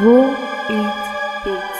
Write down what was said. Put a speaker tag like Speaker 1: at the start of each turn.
Speaker 1: Raw Eat Beats.